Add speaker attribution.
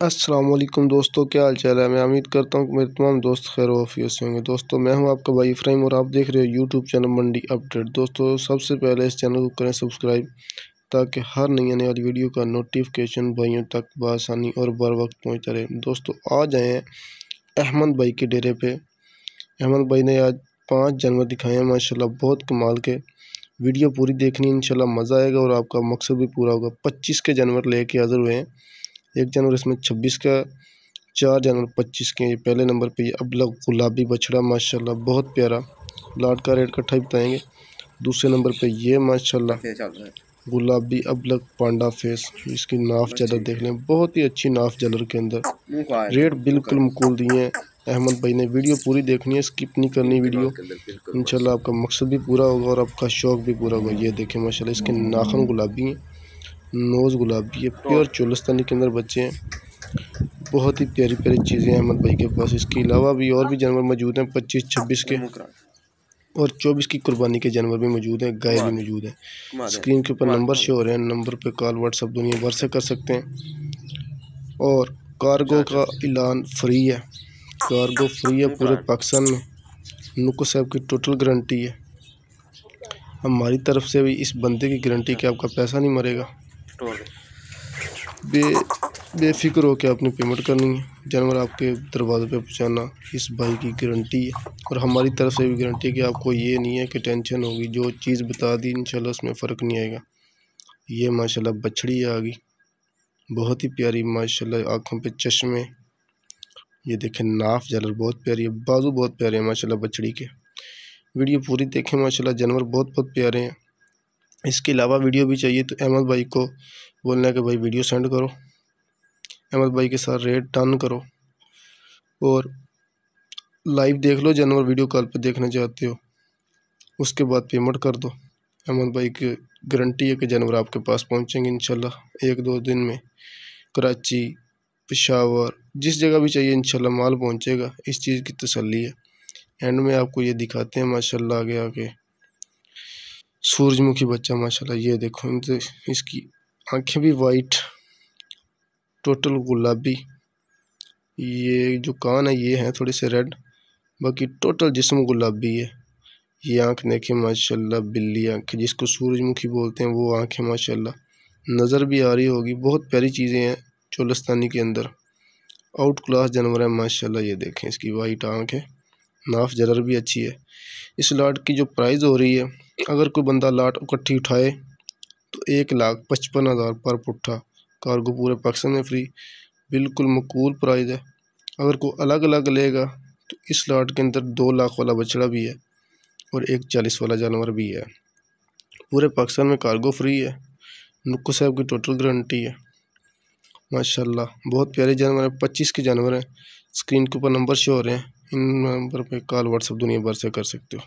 Speaker 1: असलम दोस्तों, क्या हाल चाल है? मैं उम्मीद करता हूँ कि मेरे तमाम दोस्त खैर वफियत से होंगे। दोस्तों, मैं हूँ आपका भाई फ्राइम और आप देख रहे हो यूट्यूब चैनल मंडी अपडेट दोस्तों, सबसे पहले इस चैनल को करें सब्सक्राइब ताकि हर नई आने वाली वीडियो का नोटिफिकेशन भाइयों तक बसानी और बर वक्त पहुँचता रहे। दोस्तों, आज आए हैं अहमद भाई के डेरे पर अहमद भाई ने आज पाँच जानवर दिखाए हैं माशा बहुत कमाल के। वीडियो पूरी देखनी, इंशाल्लाह मज़ा आएगा और आपका मकसद भी पूरा होगा। पच्चीस के जानवर लेके हाजिर हुए हैं। एक जानवर इसमें छब्बीस का चार जानवर पच्चीस के पहले नंबर पे ये अबलग गुलाबी बछड़ा माशाल्लाह बहुत प्यारा। लाट का रेट कट्ठा ही बताएँगे। दूसरे नंबर पे ये माशाल्लाह गुलाबी अबलग पांडा फेस इसकी नाफ ज़्यादा देख लें बहुत ही अच्छी नाफ जलर के अंदर। रेट बिल्कुल मुकूल दिए हैं। अहमद भाई ने वीडियो पूरी देखनी है स्किप नहीं करनी वीडियो। इंशाल्लाह आपका मकसद भी पूरा होगा और आपका शौक़ भी पूरा होगा ये देखें माशाल्लाह इसके नाखन गुलाबी हैं। नोज़ गुलाबी है प्योर चोलस्तानी के अंदर बच्चे हैं। बहुत ही प्यारी प्यारी चीज़ें हैं अहमद भाई के पास। इसके अलावा भी और भी जानवर मौजूद हैं पच्चीस छब्बीस के और चौबीस की कुर्बानी के जानवर भी मौजूद हैं गाय भी मौजूद हैं। स्क्रीन के ऊपर नंबर शो हो रहे हैं नंबर पर कॉल व्हाट्सअप दुनिया भर से कर सकते हैं। और कार्गो का ऐलान फ्री है। कार्गो फ्री है पूरे पाकिस्तान में। नुको साहब की टोटल गारंटी है। हमारी तरफ़ से भी इस बंदे की गारंटी कि आपका पैसा नहीं मरेगा। बे, बेफिक्र हो के आपने पेमेंट करनी है। जानवर आपके दरवाजे पे पहुंचाना इस भाई की गारंटी है। और हमारी तरफ़ से भी गारंटी है कि आपको ये नहीं है कि टेंशन होगी। जो चीज़ बता दी, इंशाल्लाह उसमें फ़र्क नहीं आएगा। ये माशाल्लाह बछड़ी आ गई बहुत ही प्यारी, माशाल्लाह आँखों पे चश्मे। ये देखें, नाफ जलर बहुत प्यारी है, बाजू बहुत प्यारे हैं माशाल्लाह बछड़ी के। वीडियो पूरी देखें, माशाल्लाह जानवर बहुत बहुत प्यारे हैं। इसके अलावा वीडियो भी चाहिए तो अहमद भाई को बोलना है कि भाई वीडियो सेंड करो। अहमद भाई के साथ रेट डन करो। और लाइव देख लो, जानवर वीडियो कॉल पे देखना चाहते हो, उसके बाद पेमेंट कर दो। अहमद भाई की गारंटी है कि जानवर आपके पास पहुँचेंगे, इंशाल्लाह। एक दो दिन में कराची, पेशावर, जिस जगह भी चाहिए, इंशाल्लाह माल पहुंचेगा। इस चीज़ की तसल्ली है। एंड में आपको ये दिखाते हैं, माशाल्लाह आगे आगे सूरजमुखी बच्चा, माशाल्लाह, ये देखो, इनसे इसकी आँखें भी वाइट टोटल गुलाबी। ये जो कान है, ये हैं थोड़े से रेड बाकी टोटल जिसम गुलाबी है। ये आँख देखें, माशाल्लाह, बिल्ली आँखें, जिसको सूरजमुखी बोलते हैं, वो आँखें, माशाल्लाह, नज़र भी आ रही होगी। बहुत प्यारी चीज़ें हैं चोलस्तानी के अंदर। आउट क्लास जानवर है, माशाल्लाह, ये देखें, इसकी वाइट आँख है नाफ जरर भी अच्छी है। इस लाट की जो प्राइस हो रही है अगर कोई बंदा लाट इकट्ठी उठाए तो एक लाख पचपन हज़ार पर पुट्ठा। कार्गो पूरे पाकिस्तान में फ्री, बिल्कुल मकूल प्राइज़ है। अगर कोई अलग अलग लेगा तो इस लाट के अंदर दो लाख वाला बछड़ा भी है और एक चालीस वाला जानवर भी है। पूरे पाकिस्तान में कार्गो फ्री है। नुक्को साहब की टोटल गारंटी है। माशाल्लाह, बहुत प्यारे जानवर हैं। पच्चीस के जानवर हैं। स्क्रीन के ऊपर नंबर शो हो रहे हैं। इन नंबर पे कॉल व्हाट्सअप दुनिया भर से कर सकते हो।